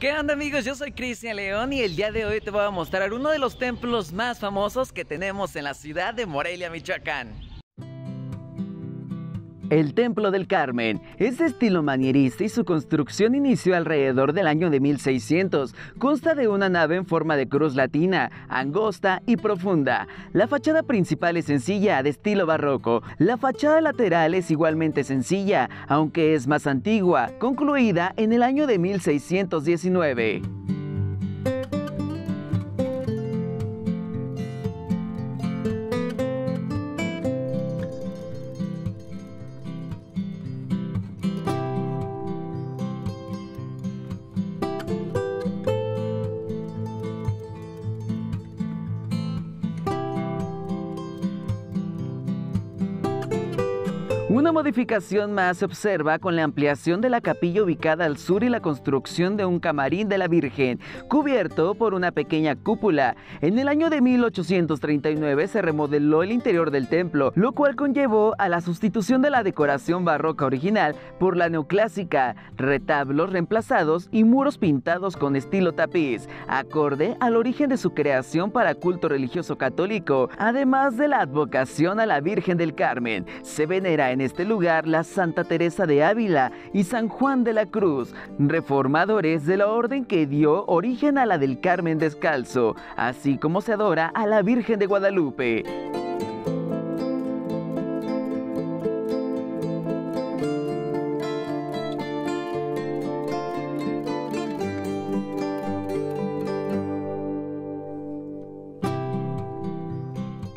¿Qué onda amigos? Yo soy Cristian León y el día de hoy te voy a mostrar uno de los templos más famosos que tenemos en la ciudad de Morelia, Michoacán. El Templo del Carmen es de estilo manierista y su construcción inició alrededor del año de 1600. Consta de una nave en forma de cruz latina, angosta y profunda. La fachada principal es sencilla, de estilo barroco. La fachada lateral es igualmente sencilla, aunque es más antigua, concluida en el año de 1619. Una modificación más se observa con la ampliación de la capilla ubicada al sur y la construcción de un camarín de la Virgen, cubierto por una pequeña cúpula. En el año de 1839 se remodeló el interior del templo, lo cual conllevó a la sustitución de la decoración barroca original por la neoclásica, retablos reemplazados y muros pintados con estilo tapiz, acorde al origen de su creación para culto religioso católico, además de la advocación a la Virgen del Carmen. Se venera en este lugar la Santa Teresa de Ávila y San Juan de la Cruz, reformadores de la orden que dio origen a la del Carmen Descalzo, así como se adora a la Virgen de Guadalupe.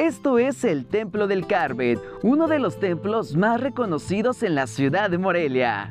Esto es el Templo del Carmen, uno de los templos más reconocidos en la ciudad de Morelia.